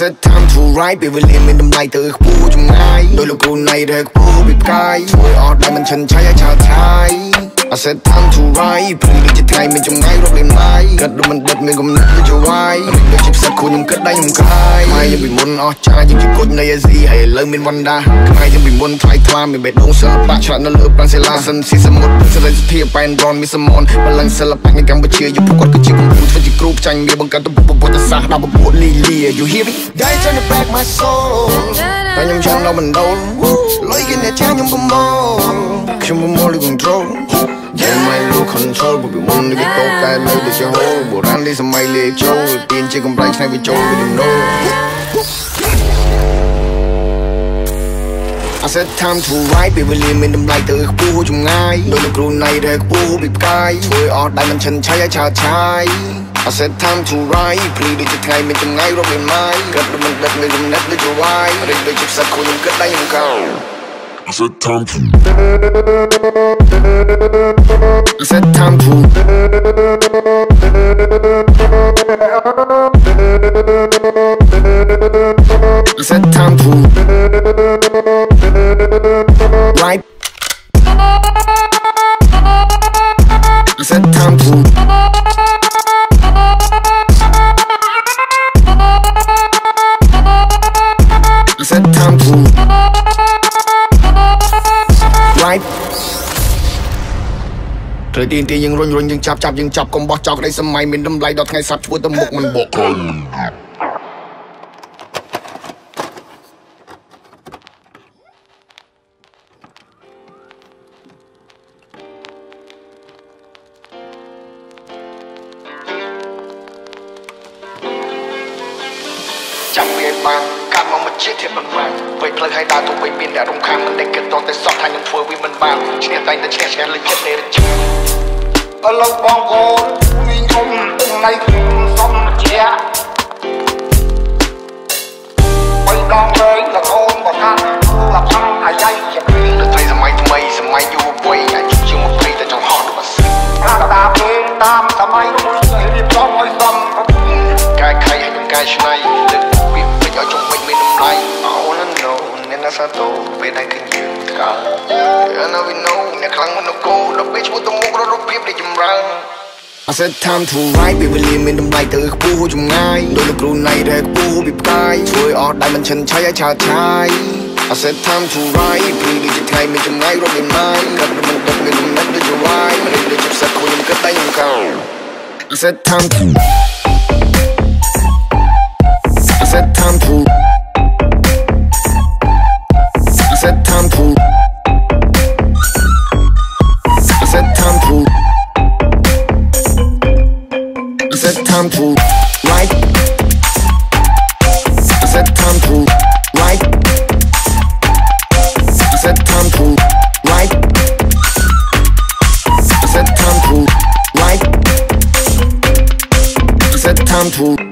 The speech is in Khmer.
said time to ride ពេលវេលាមានតម្លៃទៅខ្ពស់ចម្ងាយដោយលោកគ្រូណៃដែលខ្ពស់ពីផ្កាយជួយអត់ដែលមិនឈិនឆៃឲ្យឆាតឆាយ I said time to ride ព្រឺដូចជាថ្ងៃមានចម្ងាយរកលេងឡាយគិតដូចមិនដិតមានគំនិតដូចជាវាយដូចជាផ្សិតគូខ្ញុំគិតដៃខ្ញុំក្លាយមកយើងពីមុនអស់ចាយើងជាគុជនៃអាស៊ីហើយឥឡូវមានវណ្ដាខ្មែរយើងពីមុនថ្លៃថ្លាមានបេះដូងសិល្បៈឆ្លាតនៅលើប្រាំងសេឡាសិនស៊ីសមុទ្រសេរីភាពប៉ែនរនមានសមនបល្ល័ងសិល្បៈនៃកម្ពុជាយុគគាត់គឺជាគំរូធ្វើជាគ្រូផ្ចាញ់មានបង្កើតទៅពុទ្ធសាសនាដល់ពពួកលីលា you hear me guys trying to back my soul តែខ្ញុំចាំដល់មិនដូលលុយគេអ្នកចាខ្ញុំប្រមូលខ្ញុំប្រមូល control Yeah my low control បើពីមុននេះទៅកែនៅដូចជាហូបបុរាណនេះសម័យលេខចូលទៀនជាកំ pl ៃឆ្នៃវាចូលវា know I said time to ride ពេលវេលាមានតម្លៃទៅខ្ពស់ចម្ងាយដោយលោកគ្រូណៃដែលខ្ពស់ពីផ្កាយជួយអត់ដែលមិនឈិនឆៃឲ្យឆាតឆាយ I said time to ride ព្រឺដូចជាថ្ងៃមានចម្ងាយរាប់លានម៉ាយគិតដូចមិនដិតមានគំនិតដូចជាវាយរីកដូចជាផ្សិតខូចខ្ញុំគិតដៃខ្ញុំកោ I said time to I said time to I said ត្រូវទៀនទៀនយើងរុញរុញយើងចាប់ចាប់យើងចាប់កុំបោះចោលក្តីសម័យមានតម្លៃដល់ថ្ងៃសັບធ្វើទៅមុខមិនបកក្រោយចាំវាបានកាត់មកមកជាធៀបមិន បានវៃផ្លូវឲ្យដើរទៅវិញមានអ្នករំខានមិនដែលគិតតតែសោះថាខ្ញុំធ្វើវាមិនបានឈ្នះតែតែឈ្នះឈ្នះលើចិត្តនៃរជាឥឡូវបងកូនវិញខ្ញុំទាំងណៃខ្ញុំសុំជាបីដងវែងលកូនបកាត់លផាំអាយ៉ៃជាពីរត្រីសម័យថ្មីសម័យយុវវ័យអាចជួបជាមួយព្រីតែចង់ហោះដូចស្រាតាពេងតាមសម័យនោះរៀបចំឲ្យសមកាយខៃឲ្យខ្ញុំកាយឆ្នៃលើកវាពេញឲ្យជុំវិញមានតម្លៃ I wanna know អ្នកណាសាតូពេលដែលឃើញយើងថ្កល់ I know we know អ្នកខ្លាំងមិនគោដល់ពេលឈ្មោះទៅមុខរត់រូបភាពដែលចម្រើន I said time to ride ពេលវេលាមានតម្លៃទៅខ្ពស់ចម្ងាយដោយលោកគ្រូណៃដែលខ្ពស់ពីផ្កាយជួយអត់ដែលមិនឈិនឆៃឲ្យឆាតឆាយ I said time to ride ព្រឺដូចជាថ្ងៃមានចម្ងាយរាប់លានម៉ាយកាត់មិនដឹកមានលំនឹងដូចជាវាយមិនដូចជាផ្សិតខ្លួនខ្ញុំគិតតែខ្ញុំកោ I said time to I said time to right I said time to right I said time to right I said time to right I said time to